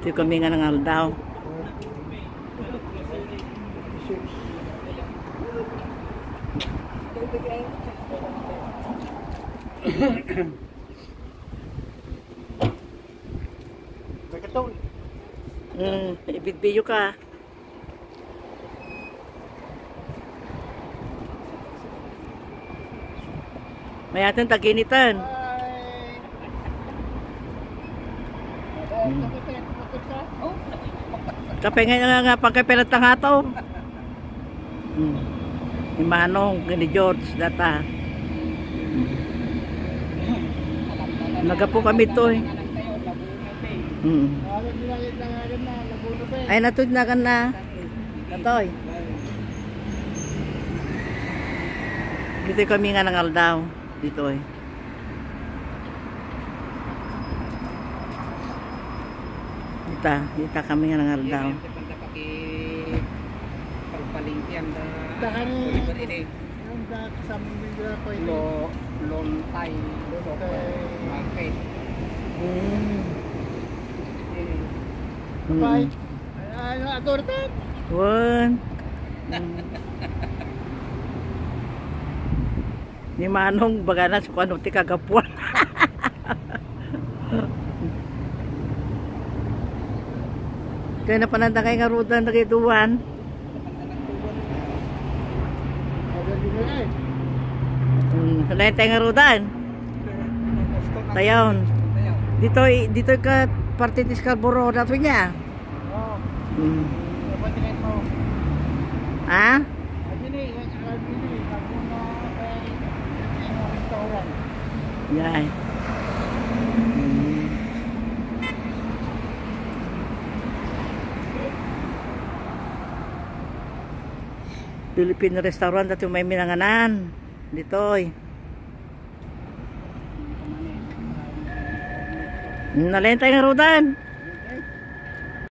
Ito kami nga ng aldaw. May katon. Hmm, ibigbiyo ka. May atin taginitan. Hmm. Kapay nga nga nga pagkapilat ng ato. Hmm. Ni Manong, ni George, data. Naga po kami to eh. Hmm. Ay natud na kan na. Natoy. Dito kami nga nangal daw. Dito eh. Kita, kita kami ngarang daw. Pagpalingkian na Dahan ini. Yung kasama mo nila ko ito. Lo, lontay. Lontay. Okay. Hmm. Bye. Ano. One. Ni Manong bagana sa kanuti kagapuan. Kaya na pananda kay nga rudan na kay duwan. Ador din ay. Hmm, lain tayo nga rudan. Tayon. Dito dito ka parte ti Scarborough dato niya. Oh, Hmm. Ha? Adini, adini, ako na kay ano restaurant. Yan. Philippine restaurant at yung may minanganan. Dito eh. Nalentay nga rodan.